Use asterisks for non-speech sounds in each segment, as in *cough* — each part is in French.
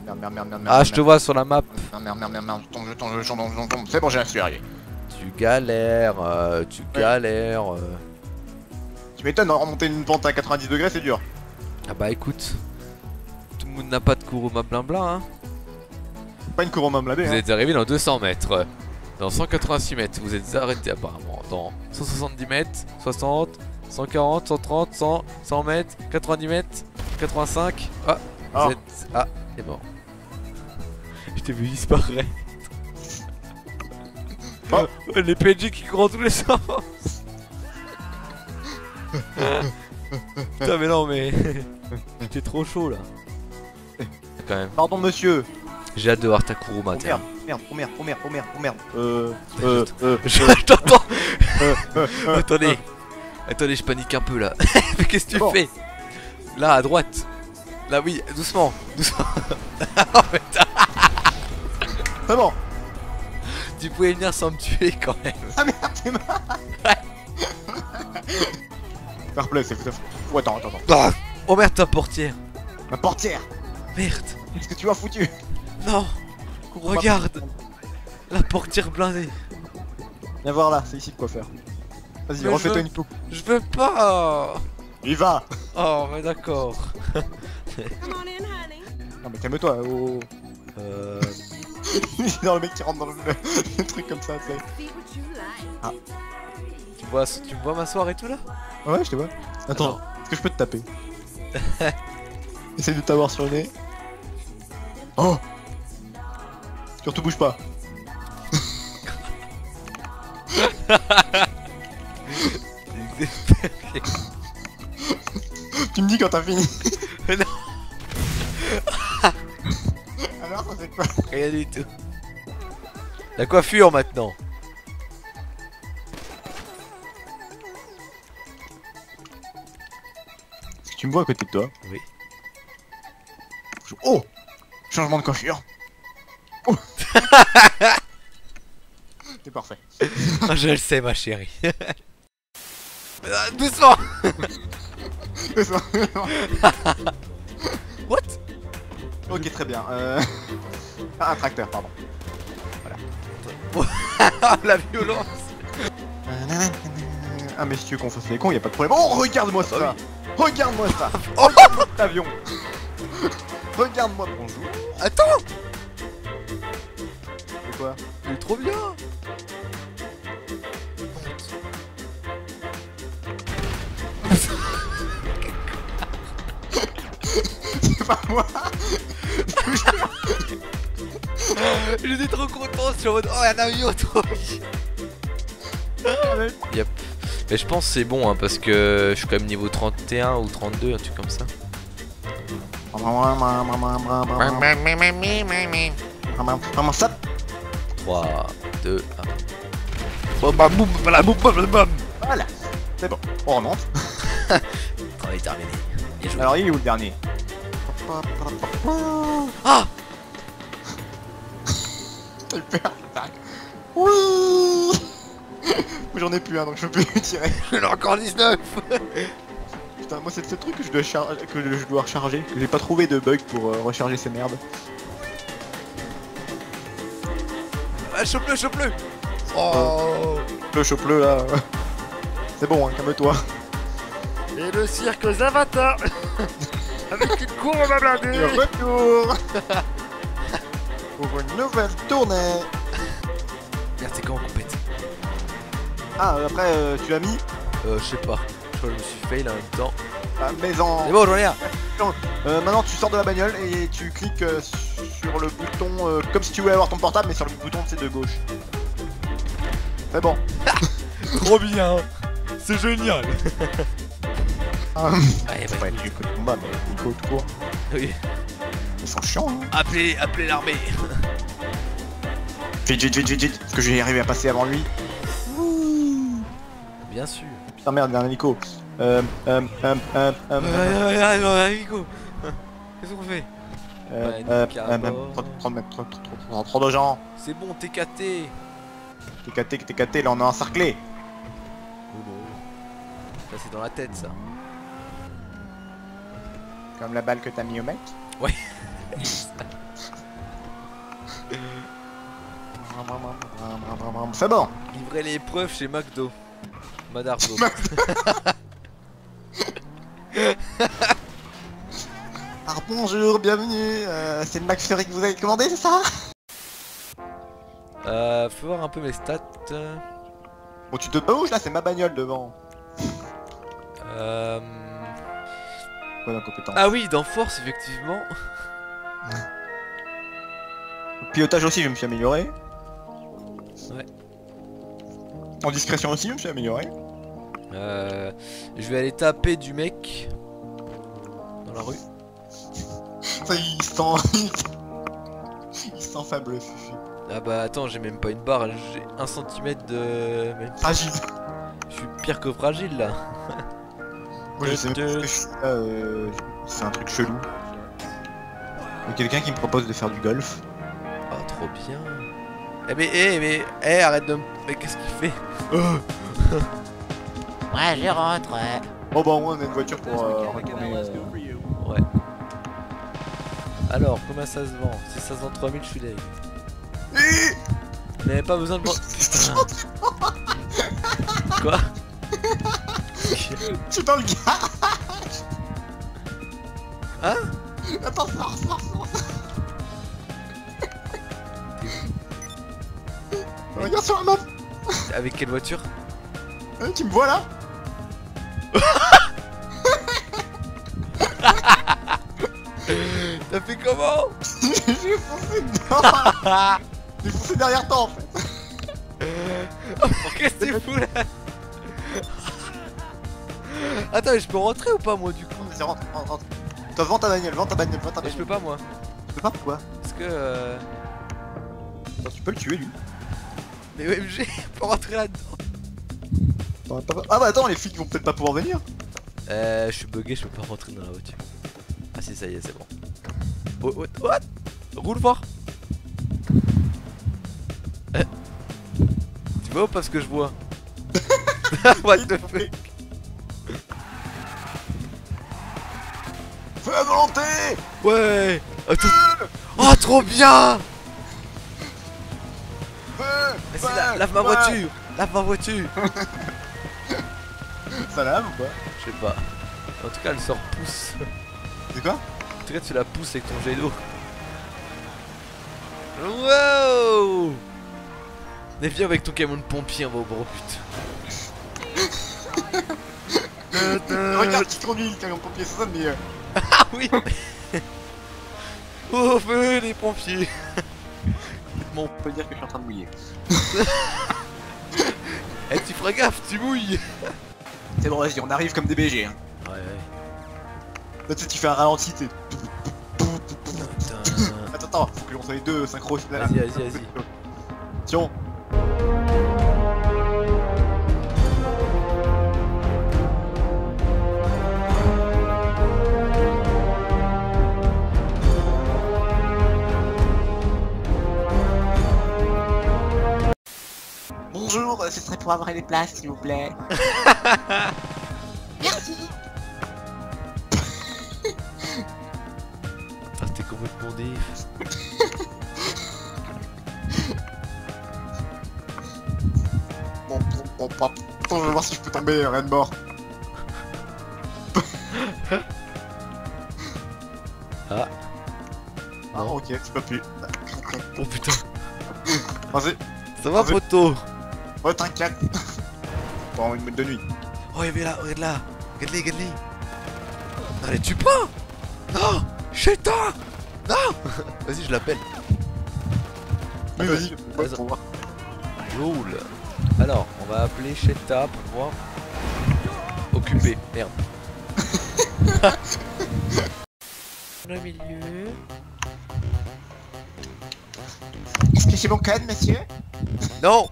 merde, merde, Ah, je te vois sur la map. Merde, merde, merde, merde, merde, je tombe, je tombe, je tombe, je. C'est bon, j'ai arrivé. Tu galères, euh, tu galères. euh. Tu m'étonnes, remonter une pente à 90 degrés, c'est dur. Ah bah écoute, tout le monde n'a pas de Kuruma blabla hein. Pas une me laver, Vous hein. êtes arrivé dans 200 mètres, dans 186 mètres, vous êtes arrêté apparemment dans 170 mètres, 60, 140, 130, 100, 100 mètres, 90 mètres, 85. Ah, vous Ah. êtes... Ah, c'est mort. Je t'ai vu disparaître. Oh. Oh, Les PNJ qui courent dans tous les sens. Putain mais non mais... *laughs* T'es trop chaud là. Quand même. Pardon, monsieur. J'ai hâte de voir ta Kuruma. Oh merde, merde, oh merde, oh merde, oh merde, oh merde. Euh, euh, euh, Je *laughs* je t'entends euh, euh, euh, *laughs* Attendez Attendez, je panique un peu là. Mais qu'est-ce que tu Bon. fais? Là, à droite. Là, oui, doucement. Doucement. Oh, putain, Bon. tu pouvais venir sans me tuer quand même. Ah merde, t'es mort. Fair play, c'est Oh, attends, attends, attends. Ah oh merde, ta portière. Ma portière. Merde. Qu'est-ce que tu as foutu? Non. Regarde. La portière blindée. Viens voir là, c'est ici de quoi faire. Vas-y, refais-toi veux- une coupe. Je veux pas. Il va Oh, mais d'accord. Come on in, honey. Non mais calme-toi, oh. Euh... *laughs* dans le mec qui rentre dans le, *laughs* le truc comme ça, tu like. Tu vois, tu me vois m'asseoir et tout là? Ouais, je te vois. Attends, est-ce que je peux te taper? *laughs* Essaye de t'avoir sur le nez. Oh Surtout bouge pas. tu me dis quand t'as fini. Rien du tout. La coiffure maintenant. Est-ce que tu me vois à côté de toi Oui. Oh Changement de coiffure. Oh *laughs* C'est parfait. Ah, je le sais, ma chérie. Ah, Doucement *laughs* ça. *laughs* What? Ok, très bien. Euh... Un tracteur, pardon. Ah, *laughs* la violence. Ah, mais si tu veux qu'on fasse les cons, y a pas de problème. Oh, regarde-moi ça. Ah Regarde-moi ça. *laughs* Oh, cet avion Regarde-moi, bonjour. Attends. C'est quoi? Il est trop bien. *laughs* C'est pas moi *laughs* J'étais trop content, je suis en mode Oh, un avion trop Yep. Mais je pense que c'est bon hein, parce que je suis quand même niveau 31 ou 32, un truc comme ça. Comment ça? 3, 2, 1. Bam, bam, boum, bam, boum, bam, bam. Voilà C'est bon, on remonte. *laughs* Travail terminé. Alors, il est où le dernier? Ah Oui. J'en ai plus un donc je peux plus tirer. J'en ai encore 19 Putain, moi c'est ce truc que je dois, char- que je dois recharger, que j'ai pas trouvé de bug pour euh, recharger ces merdes. Ah, chope-le, chope-le. Oh. Le chope-le là. C'est bon, hein, calme-toi. Et le cirque Zavata. *laughs* Avec une courbe à blindée. Retour *laughs* Pour une nouvelle tournée Merde, c'est quand on compète Ah, après, euh, tu l'as mis Euh, je sais pas. Je crois que je me suis fail en même temps. La maison. C'est bon, j'en ai un Euh, maintenant, tu sors de la bagnole et tu cliques euh, sur le bouton euh, comme si tu voulais avoir ton portable, mais sur le bouton c'est de gauche. C'est bon. *laughs* Trop bien C'est génial *laughs* Ah, Ouais, bah, du coup de combat, mais faut tout court. oui. Ils sont chiants, hein. Appelez, appelez l'armée Vite, vite, vite, vite, vite. Est-ce que je vais y arriver à passer avant lui Bien sûr Putain, merde, il y a un hélico. Euh, euh, euh, euh, euh, Ouais, ouais, ouais, ouais, Nico Qu'est-ce qu'on fait euh, ouais, euh, donc, euh, à euh, bord. 30 30 mètres, 30, 30, 30, 30 de gens. C'est bon, t'es caté T'es caté, t'es caté, là on est encerclé. Oh Ça, c'est dans la tête, ça. Comme la balle que t'as mis au mec. C'est bon. Livrez les preuves chez McDo. Madardo. Alors *laughs* bonjour, bienvenue. euh, c'est le McFlurry que vous avez commandé, c'est ça? Euh, faut voir un peu mes stats. Bon, tu te bouges là, c'est ma bagnole devant. Euh... Ouais, incompétent. Ah oui, dans Force, effectivement. Pilotage aussi, je me suis amélioré. Ouais. En discrétion aussi, je me suis amélioré. Euh... Je vais aller taper du mec. Dans la rue. Ça, il sent... *laughs* il sent fabuleux, Fufu. Ah bah attends, j'ai même pas une barre, j'ai un centimètre de... même- Fragile. Je suis pire que fragile là. Moi, je sais même pas ce que je fais là, euh, C'est un truc chelou. Quelqu'un qui me propose de faire du golf. Oh trop bien. Eh mais, eh mais, eh arrête de me... Mais qu'est-ce qu'il fait *laughs* Ouais, je rentre, ouais. Bon, bah, au moins, on a une voiture pour euh, retourner. euh, Ouais. Alors, combien ça se vend Si ça se vend 3000, je suis là. Vous n'avez pas besoin de... *laughs* Quoi *laughs* Je suis dans le garage Hein Attends, sors, sors, sors Regarde sur la map Avec quelle voiture Hein, Tu me vois là T'as fait comment *laughs* J'ai foncé dedans J'ai foncé derrière toi en fait Qu'est-ce que tu fous là Attends, mais je peux rentrer ou pas moi du coup Vas-y, rentre, rentre, rentre. Toi, vends ta bagnole, vends ta bagnole, vends ta Mais je bagnole. peux pas moi. Tu peux pas pourquoi Parce que... Euh... Attends, Tu peux le tuer lui. Mais OMG, *laughs* pour rentrer là-dedans. Attends, attends, Ah bah attends, les flics vont peut-être pas pouvoir venir. Euh, je suis bugué, je peux pas rentrer dans la voiture. Ah si, ça y est, c'est bon. Oh, what, what? Roule fort Euh. Tu vois ou pas ce que je vois? *laughs* What the fuck? Feu à volonté Ouais Attends Oh, trop bien Vas-y, lave ma voiture Lave ma voiture *laughs* Ça lave ou pas? Je sais pas. En tout cas, elle sort pousse. C'est quoi? En tout cas, tu la pousses avec ton jet d'eau. Wow Mais viens avec ton camion de pompier, on va au gros but. *laughs* Regarde qui conduit le camion de pompier, c'est ça mais euh, Ah oui *laughs* Au feu les pompiers on peut dire que je suis en train de mouiller. Eh tu feras gaffe, tu mouilles C'est bon, vas-y, on arrive comme des BG. Hein. Ouais ouais. Là, tu sais, tu fais un ralenti, t'es... Attends, attends, faut que l'on soit les deux synchro. Vas-y, vas-y, vas-y. Attention. Ce serait pour avoir les places, s'il vous plaît. *laughs* Merci. Putain, *laughs* t'es complètement diff. *laughs* Bon, bon, bon, bon. Attends, je vais voir si je peux tomber, rien de mort. Ah. Ah, ok, tu peux plus. Oh putain. Vas-y, Ça va, Ah, mais- poteau? Ouais, t'inquiète. *laughs* Bon, une mode de nuit. Oh, il est là, regarde là Regarde-les, regarde-les Non, les tue pas Non Chétan Non *laughs* Vas-y, je l'appelle. Oui, vas-y, vas-y. pour voir. Joule. Alors, on va appeler Sheta pour voir. Occupé, merde. *laughs* Le milieu. Est-ce que c'est mon code, monsieur? Non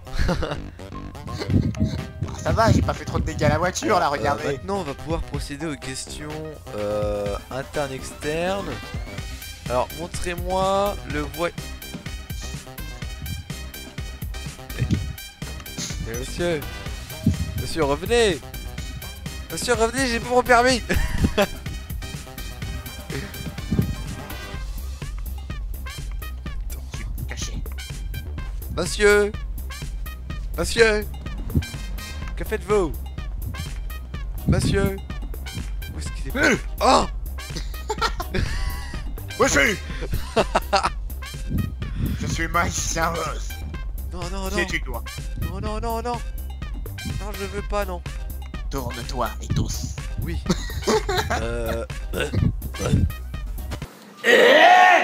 Ça va, j'ai pas fait trop de dégâts à la voiture, là, Euh, regardez. maintenant, on va pouvoir procéder aux questions euh, internes, externes. Alors, montrez-moi le voie. Eh. Monsieur Monsieur, revenez Monsieur, revenez, j'ai pas mon permis cacher. Monsieur Monsieur Que faites-vous? Monsieur. Où est-ce qu'il est Euh. Oh Monsieur Je suis Mike Servos. Non, non, Qui non es-tu toi Non, non, non, non. Non, je veux pas, non. Tourne-toi et tous. Oui. *laughs* Euh... euh, euh.